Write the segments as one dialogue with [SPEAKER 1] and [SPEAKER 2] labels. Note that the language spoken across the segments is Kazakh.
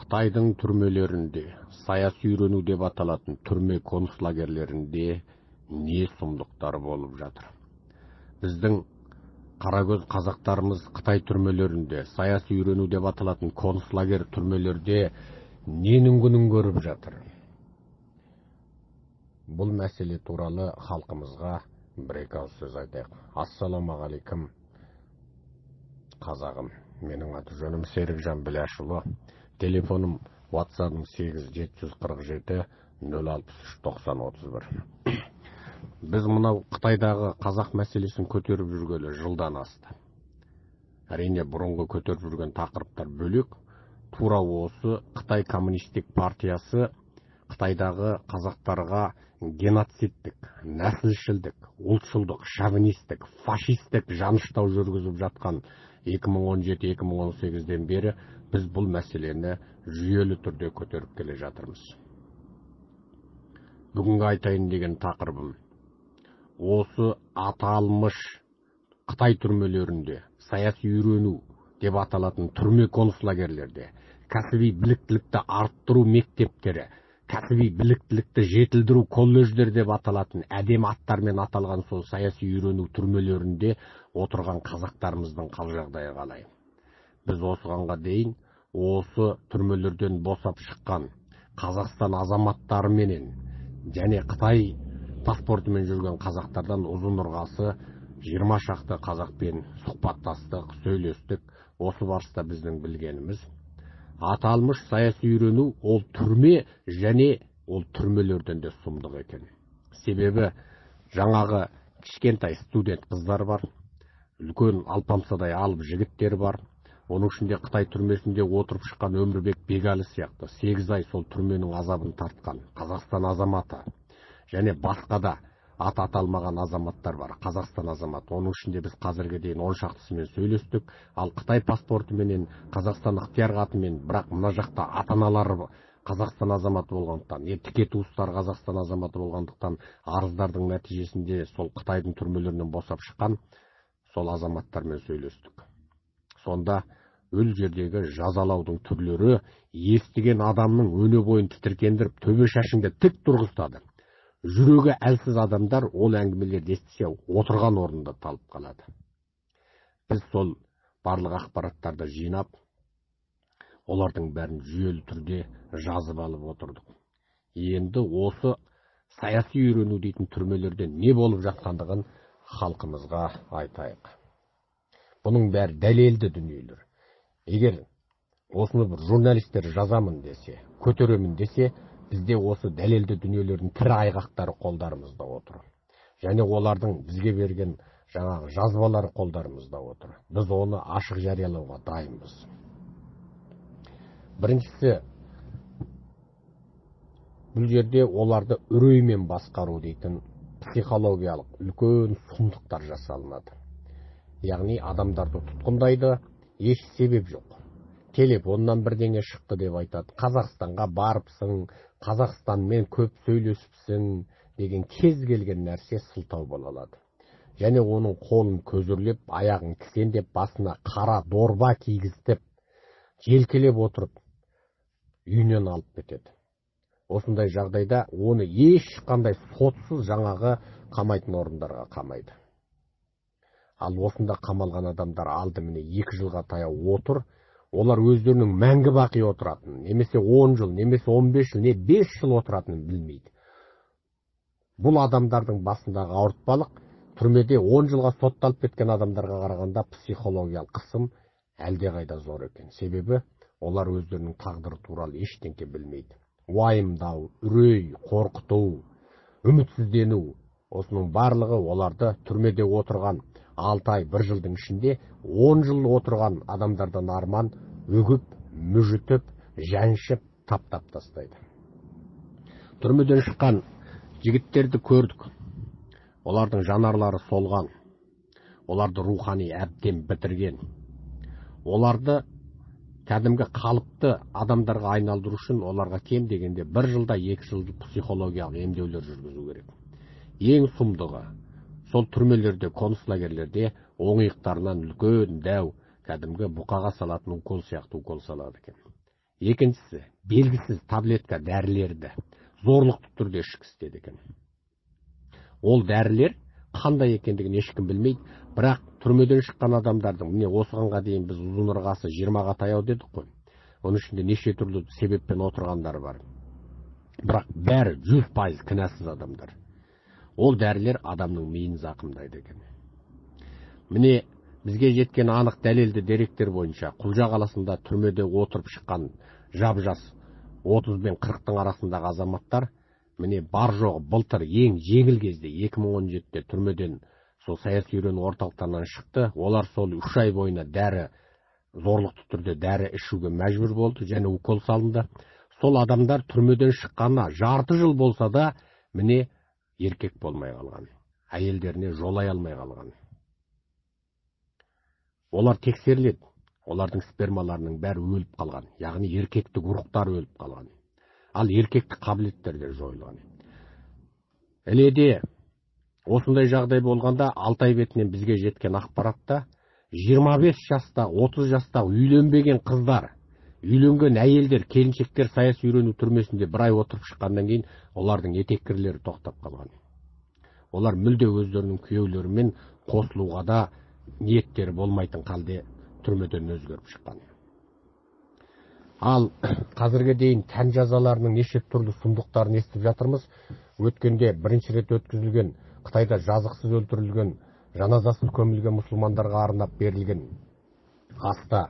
[SPEAKER 1] қытайдың түрмелерінде саяси үйрену деп аталатын түрме концлагерлерінде не сұмдықтар болып жатыр? Біздің қарагөз қазақтарымыз қытай түрмелерінде саяси үйрену деп аталатын концлагер түрмелерде ненің күнін көріп жатыр? Бұл мәселе туралы халқымызға бір екі ауыз сөз айтайық. Ассалаумағалейкум қазағым. Менің аты жөнім серікжан біләшұлы. Телефоным ватсабым сегіз жеті жүз қырық жеті нөл алпыс үш тоқсан отыз бір. Біз мынау қытайдағы қазақ мәселесін көтеріп жүргелі жылдан асты. Әрине бұрынғы көтеріп жүрген тақырыптар бөлек. Тура осы қытай коммунистік партиясы қытайдағы қазақтарға геноцидтік нәсілшілдік ұлтшылдық шовинистік фашистік жаныштау жүргізіп жатқан 2017-2018-ден бері біз бұл мәселені жүйелі түрде көтеріп келе жатырмыз. Бүгінгі айтайын деген тақырыбым осы аталмыш қытай түрмелерінде саяси үйрену деп аталатын түрме концлагерлерде кәсіби біліктілікті арттыру мектептері кәсіби біліктілікті жетілдіру колледждер деп аталатын әдемі аттармен аталған сол саяси үйрену түрмелерінде отырған қазақтарымыздың қал жағдайы қалай? Біз осығанға дейін осы түрмелерден босап шыққан қазақстан азаматтарыменен және қытай паспортымен жүрген қазақтардан ұзын ырғасы жиырма шақты қазақпен сұхбаттастық сөйлестік осы барыста біздің білгеніміз. Аталмыш саяси үйрену ол түрме және ол түрмелерден де сұмдық екен. Себебі жаңағы кішкентай студент қыздар бар үлкен алпамсадай алып жігіттер бар. Оның ішінде қытай түрмесінде отырып шыққан өмірбек бегәлі сияқты сегіз ай сол түрменің азабын тартқан қазақстан азаматы және басқа да аты аталмаған азаматтар бар. Қазақстан азаматы. Оның ішінде біз қазірге дейін он шақтысымен сөйлестік. Ал қытай паспортыменен қазақстан ықтияр хатымен бірақ мына жақта ата аналары қазақстан азаматы болғандықтан е тіке туыстары қазақстан азаматы болғандықтан арыздардың нәтижесінде сол қытайдың түрмелерінен босап шыққан сол азаматтармен сөйлестік. Сонда өл жердегі жазалаудың түрлері естіген адамның өне бойын тітіркендіріп төбе шашыңды тік тұрғызады жүрегі әлсіз адамдар ол әңгімелерді естісе отырған орнында талып қалады. Біз сол барлық ақпараттарды жинап олардың бәрін жүйелі түрде жазып алып отырдық. Енді осы саяси үйрену дейтін түрмелерде не болып жатқандығын халқымызға айтайық. Бұның бәрі дәлелді дүниелер. Егер осыны бір журналистер жазамын десе көтеремін десе бізде осы дәлелді дүниелердің тірі айғақтары қолдарымызда отыр. Және олардың бізге берген жаңағы жазбалары қолдарымызда отыр. Біз оны ашық жариялауға дайынбыз. Біріншісі бұл жерде оларды үреймен басқару дейтін психологиялық үлкен сұмдықтар жасалынады. Яғни адамдарды тұтқындайды еш себеп жоқ. Телефоннан бірдеңе шықты деп айтады. Қазақстанға барыпсың қазақстанмен көп сөйлесіпсің деген кез келген нәрсе сылтау бола алады. Және оның қолын көзірлеп аяғын кісендеп басына қара дорба кигізтіп желкелеп отырып үйінен алып кетеді. Осындай жағдайда оны ешқандай сотсыз жаңағы қамайтын орындарға қамайды. Ал осында қамалған адамдар алды міне екі жылға таяу отыр олар өздерінің мәңгі бақи отыратынын немесе он жыл немесе он бес жыл не бес жыл отыратынын білмейді. Бұл адамдардың басындағы ауыртпалық түрмеде он жылға сотталып кеткен адамдарға қарағанда психологиялық қысым әлдеқайда зор екен. Себебі олар өздерінің тағдыры туралы ештеңке білмейді. Уайымдау үрей қорқыту үмітсіздену осының барлығы оларды түрмеде отырған алты ай бір жылдың ішінде он жыл отырған адамдардан арман үгіп мүжітіп жәншіп таптап тастайды. Түрмеден шыққан жігіттерді көрдік. Олардың жанарлары солған. Оларды рухани әбден бітірген. Оларды кәдімгі қалыпты адамдарға айналдыру үшін оларға кем дегенде бір жылда екі жыл психологиялық емдеулер жүргізу керек. Ең сұмдығы сол түрмелерде концлагерлерде оң иықтарынан үлкен дәу кәдімгі бұқаға салатын укол сияқты укол салады екен. Екіншісі белгісіз таблетка дәрілерді. Зорлықты түрде ішкісі істеді екен. Ол дәрілер қандай екендігін ешкім білмейді бірақ түрмеден шыққан адамдардың міне осығанға дейін біз ұзын ырғасы жиырмаға таяу дедік қой. Оның ішінде неше түрлі себеппен отырғандар бар. Бірақ бәрі жүз пайыз кінәсіз адамдар. Ол дәрілер адамның миын зақымдайды екен. Міне бізге жеткен анық дәлелді деректер бойынша құлжа қаласында түрмеде отырып шыққан жап жас отыз бен қырықтың арасындағы азаматтар міне бар жоғы былтыр ең жеңіл кезде 2017-те түрмеден сол саяси үйрену орталықтарынан шықты. Олар сол үш ай бойына дәрі зорлықты түрде дәрі ішуге мәжбүр болды және укол салынды. Сол адамдар түрмеден шыққанына жарты жыл болса да міне еркек болмай қалған әйелдеріне жолай алмай қалған. Олар тексеріледі олардың спермаларының бәрі өліп қалған яғни еркектік ұрықтары өліп қалған. Ал еркектік қабілеттер де жойылған. Іледе осындай жағдай болғанда алтай бетінен бізге жеткен ақпаратта 25 жаста 30 жаста үйленбеген қыздар үйленген әйелдер келіншектер саяси үйрену түрмесінде бір ай отырып шыққаннан кейін олардың етеккірлері тоқтап қалған. Олар мүлде өздерінің күйеулерімен қосылуға да ниеттері болмайтын қалде түрмеден өзгеріп шыққан. Ал қазірге дейін тән жазаларының неше түрлі сұмдықтарын естіп жатырмыз. Өткенде бірінші рет өткізілген қытайда жазықсыз өлтірілген жаназасыз көмілген мұсылмандарға арнап берілген аста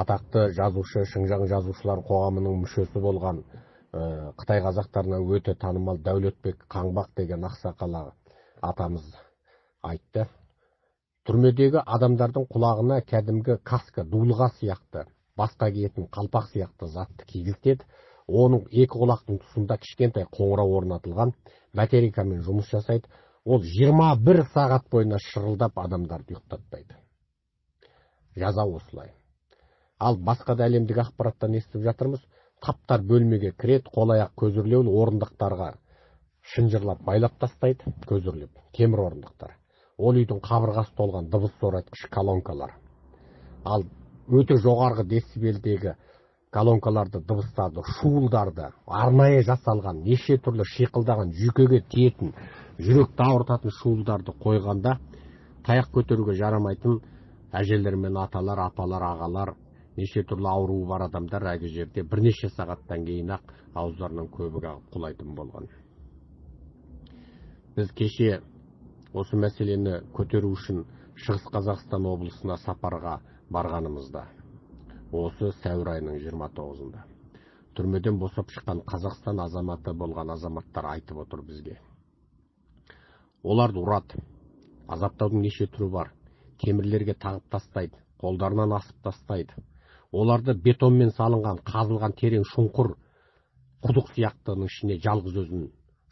[SPEAKER 1] атақты жазушы шыңжаң жазушылар қоғамының мүшесі болған ә, қытай қазақтарына өте танымал дәулетбек қаңбақ деген ақсақал атамыз айтты. Түрмедегі адамдардың құлағына кәдімгі каска дулыға сияқты басқа киетін қалпақ сияқты затты кигізтеді. Оның екі құлақтың тұсында кішкентай қоңырау орнатылған батарейкамен жұмыс жасайды. Ол 21 сағат бойына шырылдап адамдарды ұйықтатпайды. Жаза осылай. Ал басқа да әлемдік ақпараттан естіп жатырмыз. Таптар бөлмеге кіреді қол аяқ көзірлеу орындықтарға шынжырлап байлап тастайды көзірлеп темір орындықтар. Ол үйдің қабырғасы толған дыбыс зорайтқыш колонкалар. Ал өте жоғарғы децибелдегі колонкаларды дыбыстарды шуылдарды арнайы жасалған неше түрлі шиқылдаған жүйкеге тиетін жүректі ауыртатын шуылдарды қойғанда таяқ көтеруге жарамайтын әжелер мен аталар апалар ағалар неше түрлі ауруы бар адамдар әлгі жерде бірнеше сағаттан кейін ақ ауыздарынан көбік ағып құлайтын болған. Біз кеше осы мәселені көтеру үшін шығыс қазақстан облысына сапарға барғанымызда осы сәуір айының 29-ында түрмеден босап шыққан қазақстан азаматы болған азаматтар айтып отыр бізге. Оларды ұрады. Азаптаудың неше түрі бар. Темірлерге тағып тастайды қолдарынан асып тастайды. Оларды бетонмен салынған қазылған терең шұңқыр құдық сияқтының ішіне жалғыз өзін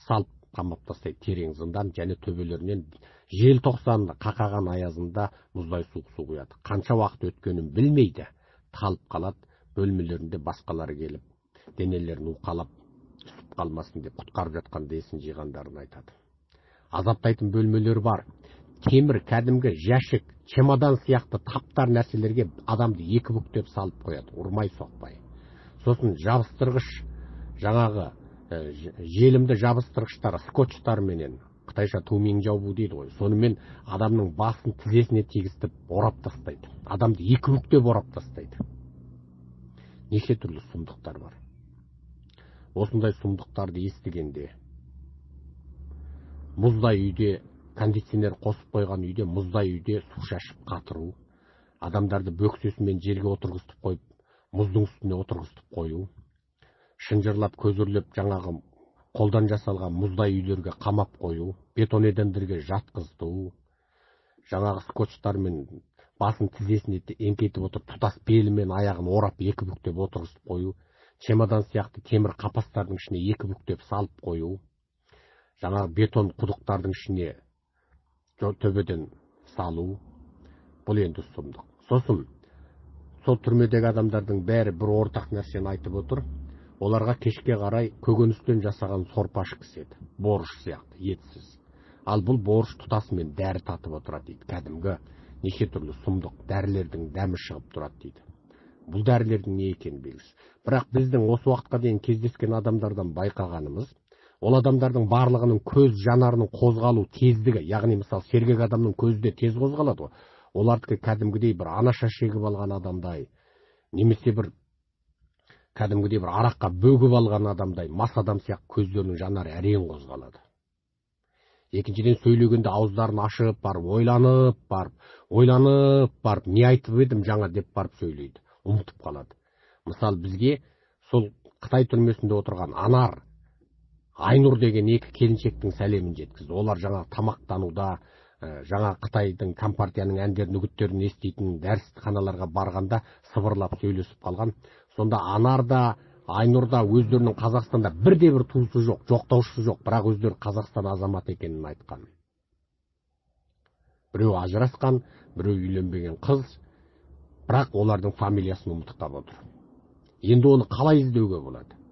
[SPEAKER 1] салып қамап тастайды. Терең зындан және төбелерінен желтоқсан қақаған аязында мұздай суық су құяды. Қанша уақыт өткенін білмейді. Талып қалады бөлмелерінде басқалары келіп денелерін уқалап үсіп қалмасын деп құтқарып жатқанда есін жиғандарын айтады. Азаптайтын бөлмелер бар. Темір кәдімгі жәшік чемодан сияқты таптар нәрселерге адамды екі бүктеп салып қояды ұрмай соқпай. Сосын жабыстырғыш жаңағы Э, желімді жабыстырғыштар скотчтарменен қытайша тумиң жабу дейді ғой. Сонымен адамның басын тізесіне тигізтіп орап тастайды. Адамды екі бүктеп орап тастайды. Неше түрлі сұмдықтар бар. Осындай сұмдықтарды естігенде мұздай үйде кондиционер қосып қойған үйде мұздай үйде су шашып қатыру адамдарды бөксесімен жерге отырғызып қойып мұздың үстіне отырғызып қою шынжырлап көзірлеп жаңағы қолдан жасалған мұздай үйлерге қамап қою бетон едендерге жатқызту жаңағы скотчтармен басын тізесіне еңкейтіп отырып тұтас белі мен аяғын орап екі бүктеп отырғызып қою чемодан сияқты темір қапастардың ішіне екі бүктеп салып қою жаңағы бетон құдықтардың ішіне төбеден салу бұл енді сұмдық сосын сол түрмедегі адамдардың бәрі бір ортақ нәрсені айтып отыр оларға кешке қарай көкөністен жасаған сорпа ішкісі еді борщ сияқты етсіз ал бұл борщ тұтасымен дәрі татып отырады дейді кәдімгі неше түрлі сұмдық дәрілердің дәмі шығып тұрады дейді бұл дәрілердің не екені белгісіз бірақ біздің осы уақытқа дейін кездескен адамдардан байқағанымыз ол адамдардың барлығының көз жанарының қозғалу тездігі яғни мысалы сергек адамның көзі де тез қозғалады ғой. Олардікі кәдімгідей бір анаша шегіп алған адамдай немесе бір кәдімгідей бір араққа бөгіп алған адамдай мас адам сияқты көздерінің жанары әрең қозғалады. Екіншіден сөйлегенде ауыздарын ашып барып ойланып барып ойланып барып не айтып едім жаңа? деп барып сөйлейді ұмытып қалады. Мысалы бізге сол қытай түрмесінде отырған анар айнұр деген екі келіншектің сәлемін жеткізді. Олар жаңа тамақтануда ә, жаңа қытайдың компартияның әндерін үгіттерін еститін дәрісханаларға барғанда сыбырлап сөйлесіп қалған. Сонда анар да айнұрда өздерінің қазақстанда бірде бір туысы жоқ жоқтаушысы жоқ бірақ өздері қазақстан азаматы екенін айтқан. Біреу ажырасқан біреу үйленбеген қыз бірақ олардың фамилиясын ұмытып отыр. Енді оны қалай іздеуге болады?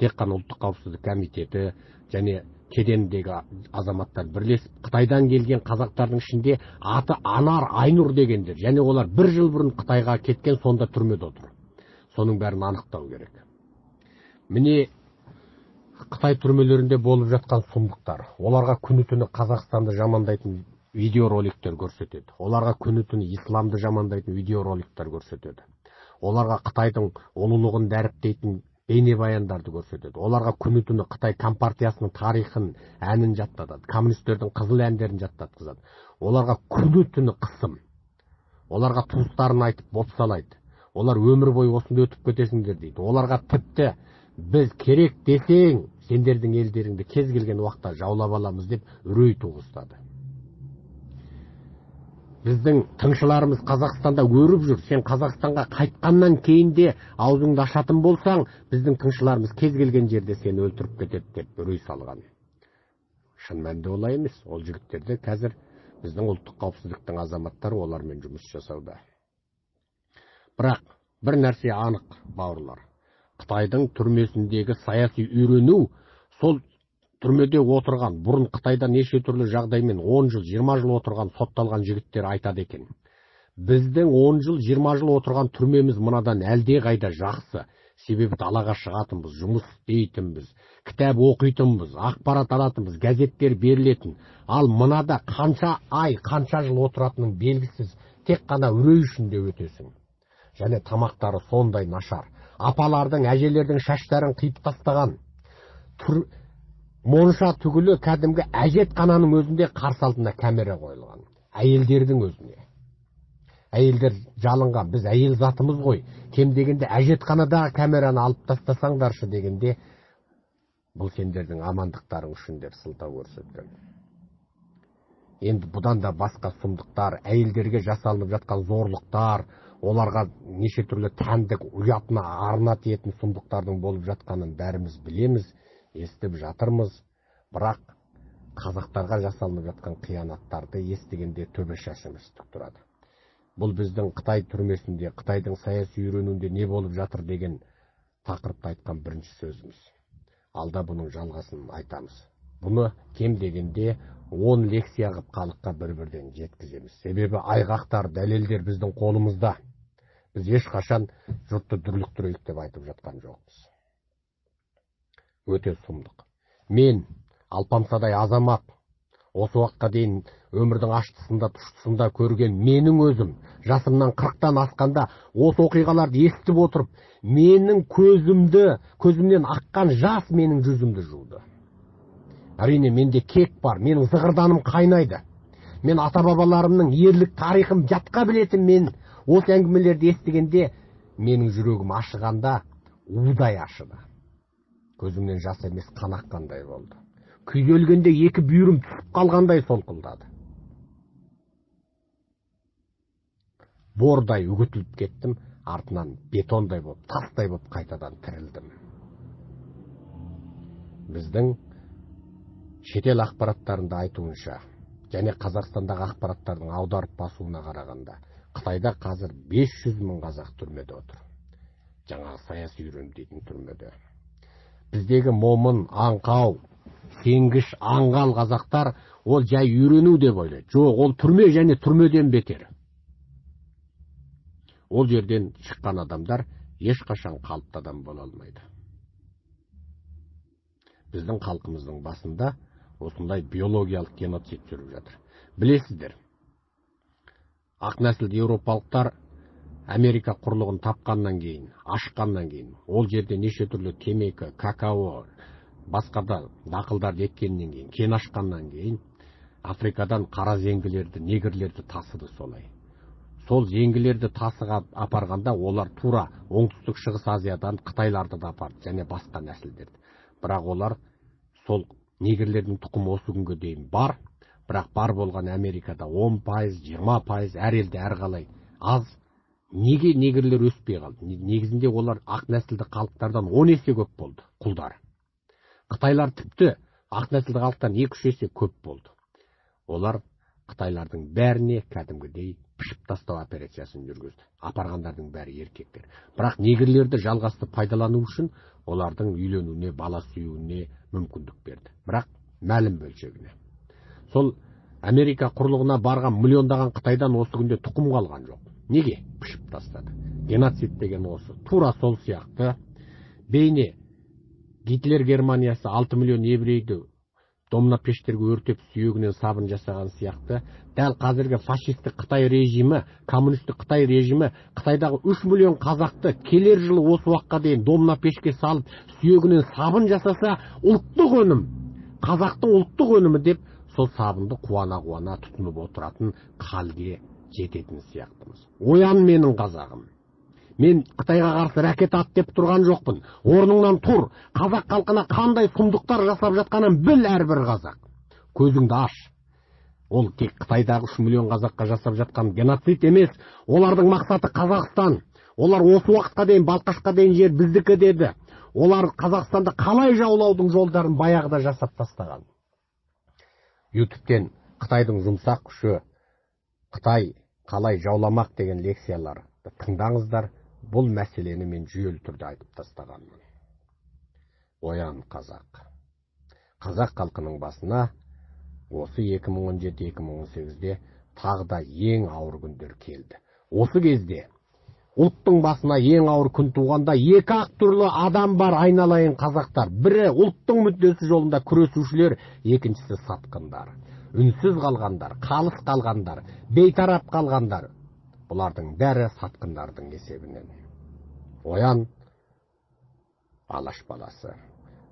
[SPEAKER 1] Тек қана ұлттық қауіпсіздік комитеті және кедендегі азаматтар бірлесіп қытайдан келген қазақтардың ішінде аты анар айнұр дегендер және олар бір жыл бұрын қытайға кеткен сонда түрмеде отыр. Соның бәрін анықтау керек. Міне қытай түрмелерінде болып жатқан сұмдықтар оларға күні түні қазақстанды жамандайтын видеороликтер көрсетеді оларға күні түні исламды жамандайтын видеороликтер көрсетеді оларға қытайдың ұлылығын дәріптейтін бейнебаяндарды көрсетеді. Оларға күні түні қытай компартиясының тарихын әнін жаттатады коммунистердің қызыл әндерін жаттатқызады. Оларға күні түні қысым. Оларға туыстарын айтып бопсалайды. Олар өмір бойы осында өтіп кетесіңдер дейді. Оларға тіпті біз керек десең сендердің елдеріңді кез келген уақытта жаулап аламыз деп үрей туғызады. Біздің тыңшыларымыз қазақстанда өріп жүр. Сен қазақстанға қайтқаннан кейін де аузыңды ашатын болсаң біздің тыңшыларымыз кез келген жерде сені өлтіріп кетеді деп үрей салған. Шын мәнінде олай емес. Ол жігіттерде қазір біздің ұлттық қауіпсіздіктің азаматтары олармен жұмыс жасауда. Бірақ бір нәрсе анық бауырлар. Қытайдың түрмесіндегі саяси үйрену сол түрмеде отырған бұрын қытайда неше түрлі жағдаймен он жыл жиырма жыл отырған сотталған жігіттер айтады екен. Біздің он жыл жиырма жыл отырған түрмеміз мынадан әлде қайда жақсы. Себебі далаға шығатынбыз жұмыс істейтінбіз кітап оқитынбыз ақпарат алатынбыз газеттер берілетін. Ал мынада қанша ай қанша жыл отыратының белгісіз тек қана үрей ішінде өтесің. Және тамақтары сондай нашар. Апалардың әжелердің шаштарын қиып тастаған. Түр, монша түгілі кәдімгі әжетхананың өзінде қарсы алдына камера қойылған. Әйелдердің өзіне. Әйелдер жалынған біз әйел затымыз ғой. Кем дегенде әжетханадағы камераны алып тастасаңдаршы дегенде бұл сендердің амандықтарың үшін деп сылтау көрсеткен. Енді бұдан да басқа сұмдықтар әйелдерге жасалынып жатқан зорлықтар оларға неше түрлі тәндік ұятына арна тиетін сұмдықтардың болып жатқанын бәріміз білеміз. Естіп жатырмыз. Бірақ қазақтарға жасалынып жатқан қиянаттарды естігенде төбе-шашымыз тік тұрады. Бұл біздің қытай түрмесінде қытайдың саяси үйренуінде не болып жатыр деген тақырыпта айтқан бірінші сөзіміз. Алда бұның жалғасын айтамыз. Бұны кем дегенде он лекция қылып халыққа бір бірден жеткіземіз. Себебі айғақтар дәлелдер біздің қолымызда. Біз ешқашан жұртты дүрліктірейік деп айтып жатқан жоқпыз. Өте сұмдық. Мен алпамсадай азамат осы уақытқа дейін өмірдің аштысында тұштысында көрген менің өзім жасымнан қырықтан асқанда осы оқиғаларды естіп отырып менің көзімді көзімнен аққан жас менің жүзімді жуды. Әрине менде кек бар менің зығырданым қайнайды. Мен ата бабаларымның ерлік тарихын жатқа білетін мен осы әңгімелерді естігенде менің жүрегім ашығанда удай ашыды. Көзімнен жас емес қан аққандай болды? Күйзелгенде екі бүйірім түсіп қалғандай солқылдады. Бордай үгітіліп кеттім артынан бетондай болып тастай болып қайтадан тірілдім. Біздің шетел ақпараттарында айтуынша және қазақстандағы ақпараттардың аударып басуына қарағанда қытайда қазір 500 мың қазақ түрмеде отыр. Жаңағы саяси үйрен дейтін түрмеде. Біздегі момын аңқау сенгіш аңғал қазақтар ол жай үйрену деп ойлайды. Жоқ ол түрме және түрмеден бетер. Ол жерден шыққан адамдар ешқашан қалыпты адам бола алмайды. Біздің халқымыздың басында осындай биологиялық геноцид жүріп жатыр. Білесіздер ақ нәсілді еуропалықтар америка құрлығын тапқаннан кейін ашқаннан кейін ол жерде неше түрлі темекі какао басқа да дақылдарды еккеннен кейін кен ашқаннан кейін африкадан қара зеңгілерді негрлерді тасыды солай. Сол зеңгілерді тасыға апарғанда олар тура оңтүстік шығыс азиядан қытайларды да апарды және басқа нәсілдерді. Бірақ олар сол негрлердің тұқымы осы күнге дейін бар. Бірақ бар болған америкада 10 пайыз жиырма пайыз әр елде әрқалай аз. Неге негрлер өспей қалды? Негізінде олар ақ нәсілді халықтардан он есе көп болды құлдар қытайлар тіпті ақ нәсілді халықтан екі үш есе көп болды. Олар қытайлардың бәріне кәдімгідей пішіп тастау операциясын жүргізді. Апарғандардың бәрі еркектер. Бірақ негрлерді жалғасты пайдалану үшін олардың үйленуіне бала сүюіне мүмкіндік берді. Бірақ мәлім бөлшегіне. Сол америка құрлығына барған миллиондаған қытайдан осы күнде тұқым қалған жоқ. Неге пішіп тастады? Геноцид деген осы тура сол сияқты. Бейне гитлер германиясы алты миллион еврейді домна пештерге өртеп сүйегінен сабын жасаған сияқты. Дәл қазіргі фашистік қытай режимі коммунистік қытай режимі қытайдағы үш миллион қазақты келер жылы осы уақытқа дейін домна пешке салып сүйегінен сабын жасаса ұлттық өнім қазақтың ұлттық өнімі деп сол сабынды қуана қуана тұтынып отыратын халге жететін сияқтымыз. Оян менің қазағым. Мен қытайға қарсы ракет ат деп тұрған жоқпын. Орныңнан тұр. Қазақ халқына қандай сұмдықтар жасап жатқанын біл әрбір қазақ. Көзіңді аш. Ол тек қытайдағы үш миллион қазаққа жасап жатқан геноцид емес. Олардың мақсаты қазақстан. Олар осы уақытқа дейін балқашқа дейін жер біздікі деді. Олар қазақстанды қалай жаулаудың жолдарын баяғыда жасап тастаған. Ютубтен қытайдың жұмсақ күші қытай қалай жауламақ деген лекцияларды тыңдаңыздар. Бұл мәселені мен жүйелі түрде айтып тастағанмын. Оян қазақ. Қазақ халқының басына осы 2017-2018-де тағы да ең ауыр күндер келді. Осы кезде ұлттың басына ең ауыр күн туғанда екі ақ түрлі адам бар айналайын қазақтар. Бірі ұлттың мүддесі жолында күресушілер екіншісі сатқындар. Үнсіз қалғандар қалыс қалғандар бейтарап қалғандар бұлардың бәрі сатқындардың есебінен. Оян алаш баласы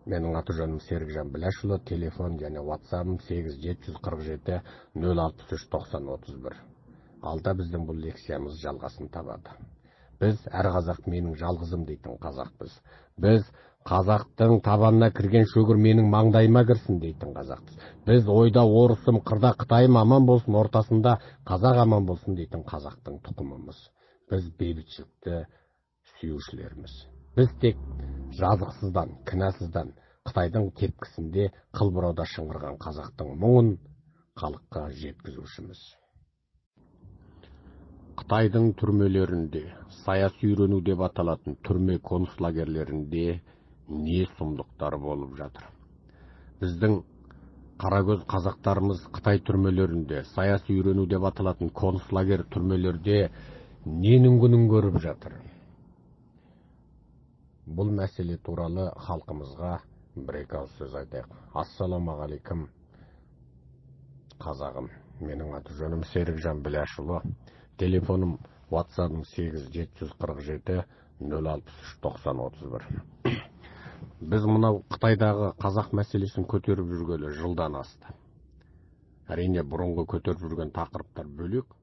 [SPEAKER 1] менің аты жөнім серікжан біләшұлы телефон және ватсабым сегіз жеті жүз қырық жеті нөл алпыс үш тоқсан отыз бір. Алда біздің бұл лекциямыз жалғасын табады. Біз әр қазақ менің жалғызым дейтін қазақпыз. Біз қазақтың табанына кірген шөгір менің маңдайыма кірсін дейтін қазақпыз. Біз ойда орысым қырда қытайым аман болсын ортасында қазақ аман болсын дейтін қазақтың тұқымымыз. Біз бейбітшілікті сүюшілерміз біз тек жазықсыздан кінәсіздан қытайдың тепкісінде қыл бұрауда шыңғырған қазақтың мұңын халыққа жеткізушіміз. Қытайдың түрмелерінде саяси үйрену деп аталатын түрме концлагерлерінде не сұмдықтар болып жатыр? Біздің қарагөз қазақтарымыз қытай түрмелерінде саяси үйрену деп аталатын концлагер түрмелерде ненің күнін көріп жатыр? Бұл мәселе туралы халқымызға бір екі ауыз сөз айтайық. Ассалаумағалейкум қазағым. Менің аты жөнім серікжан біләшұлы. Телефоным ватсабым сегіз жеті жүз қырық жеті нөл алпыс үш тоқсан отыз бір. Біз мынау қытайдағы қазақ мәселесін көтеріп жүргелі жылдан асты. Әрине бұрынғы көтеріп жүрген тақырыптар бөлек